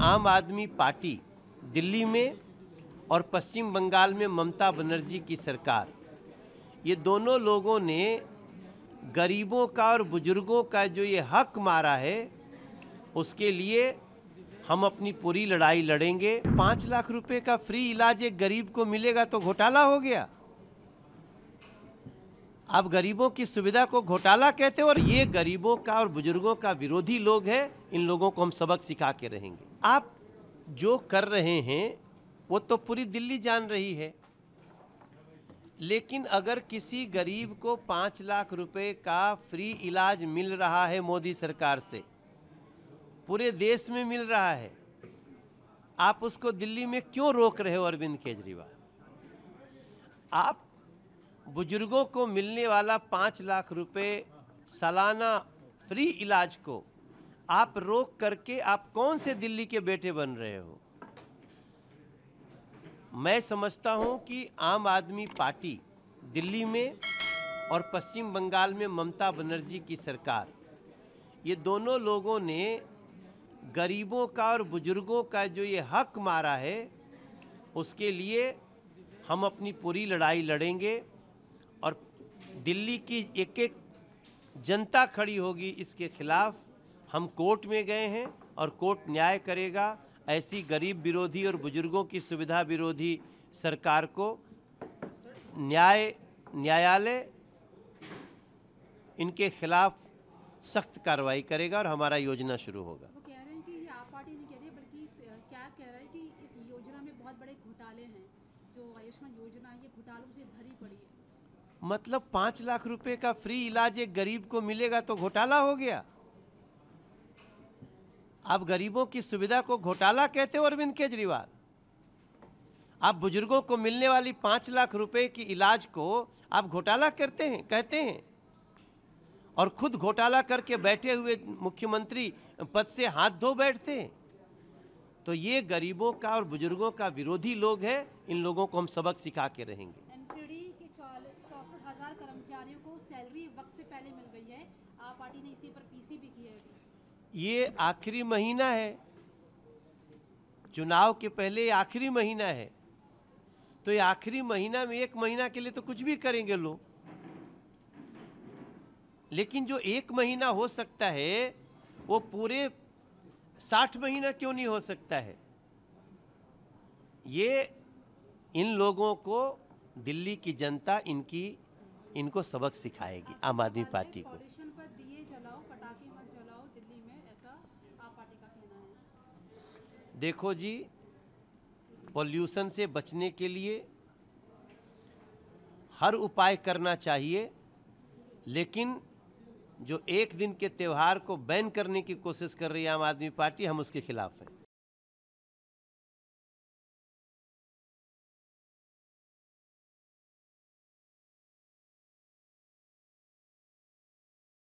आम आदमी पार्टी, दिल्ली में और पश्चिम बंगाल में ममता बनर्जी की सरकार। ये दोनों लोगों ने गरीबों का और बुज़ुर्गों का जो ये हक मारा है, उसके लिए हम अपनी पूरी लड़ाई लड़ेंगे। पाँच लाख रुपए का फ्री इलाज एक गरीब को मिलेगा तो घोटाला हो गया। आप गरीबों की सुविधा को घोटाला कहते हो और ये गरीबों का और बुज़ुर्गों का विरोधी लोग हैं। इन लोगों को हम सबक सिखा के रहेंगे। आप जो कर रहे हैं, वो तो पूरी दिल्ली जान रही है। लेकिन अगर किसी गरीब को पाँच लाख रुपए का फ्री इलाज मिल रहा है मोदी सरकार से, पूरे देश में मिल रहा है, आप उसको दिल्ली में क्यों रोक रहे हो अरविंद केजरीवाल? आप बुज़ुर्गों को मिलने वाला पाँच लाख रुपए सालाना फ्री इलाज को आप रोक करके आप कौन से दिल्ली के बेटे बन रहे हो? मैं समझता हूँ कि आम आदमी पार्टी दिल्ली में और पश्चिम बंगाल में ममता बनर्जी की सरकार, ये दोनों लोगों ने गरीबों का और बुज़ुर्गों का जो ये हक मारा है, उसके लिए हम अपनी पूरी लड़ाई लड़ेंगे। दिल्ली की एक एक जनता खड़ी होगी इसके खिलाफ। हम कोर्ट में गए हैं और कोर्ट न्याय करेगा ऐसी गरीब विरोधी और बुज़ुर्गों की सुविधा विरोधी सरकार को। न्याय, न्यायालय इनके खिलाफ सख्त कार्रवाई करेगा और हमारा योजना शुरू होगा। योजना में बहुत बड़े घोटाले हैं, जो आयुष्मान योजना, ये घोटालों से भरी पड़ी है। मतलब पाँच लाख रुपए का फ्री इलाज एक गरीब को मिलेगा तो घोटाला हो गया। आप गरीबों की सुविधा को घोटाला कहते हो, अरविंद केजरीवाल? आप बुज़ुर्गों को मिलने वाली पाँच लाख रुपए की इलाज को आप घोटाला करते हैं, कहते हैं? और खुद घोटाला करके बैठे हुए मुख्यमंत्री पद से हाथ धो बैठते हैं। तो ये गरीबों का और बुज़ुर्गों का विरोधी लोग हैं, इन लोगों को हम सबक सिखा के रहेंगे। चौसठ हज़ार कर्मचारियों को सैलरी वक्त से पहले मिल गई है। आप पार्टी ने इसी पर पीसी भी की है ये आखिरी महीना है। चुनाव के पहले आखिरी महीना है। तो ये आखिरी महीना में एक महीना के लिए तो कुछ भी करेंगे लोग। लेकिन जो एक महीना हो सकता है, वो पूरे साठ महीना क्यों नहीं हो सकता है? ये इन लोगों को दिल्ली की जनता इनकी इनको सबक सिखाएगी आम आदमी पार्टी को। देखो जी पॉल्यूशन से बचने के लिए हर उपाय करना चाहिए लेकिन जो एक दिन के त्यौहार को बैन करने की कोशिश कर रही है आम आदमी पार्टी हम उसके खिलाफ हैं।